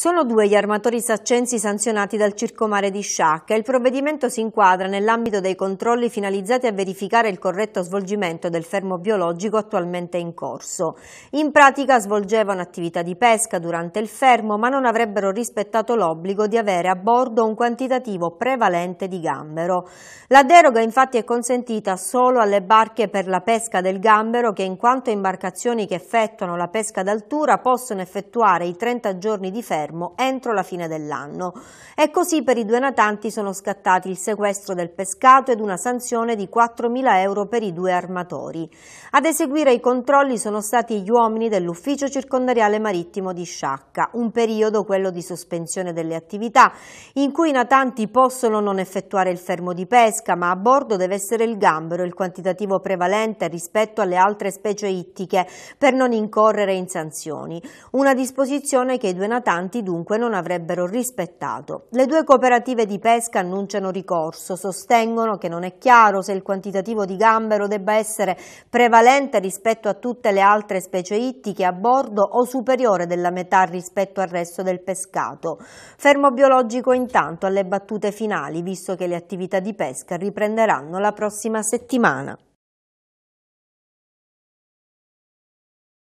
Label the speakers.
Speaker 1: Sono due gli armatori saccensi sanzionati dal Circomare di Sciacca. Il provvedimento si inquadra nell'ambito dei controlli finalizzati a verificare il corretto svolgimento del fermo biologico attualmente in corso. In pratica svolgevano attività di pesca durante il fermo, ma non avrebbero rispettato l'obbligo di avere a bordo un quantitativo prevalente di gambero. La deroga infatti è consentita solo alle barche per la pesca del gambero che in quanto imbarcazioni che effettuano la pesca d'altura possono effettuare i 30 giorni di fermo fermo entro la fine dell'anno. E così per i due natanti sono scattati il sequestro del pescato ed una sanzione di 4.000 euro per i due armatori. Ad eseguire i controlli sono stati gli uomini dell'ufficio circondariale marittimo di Sciacca, un periodo, quello di sospensione delle attività, in cui i natanti possono non effettuare il fermo di pesca, ma a bordo deve essere il gambero, il quantitativo prevalente rispetto alle altre specie ittiche, per non incorrere in sanzioni. Una disposizione che i due natanti Stati dunque non avrebbero rispettato. Le due cooperative di pesca annunciano ricorso, sostengono che non è chiaro se il quantitativo di gambero debba essere prevalente rispetto a tutte le altre specie ittiche a bordo o superiore della metà rispetto al resto del pescato. Fermo biologico intanto alle battute finali, visto che le attività di pesca riprenderanno la prossima settimana.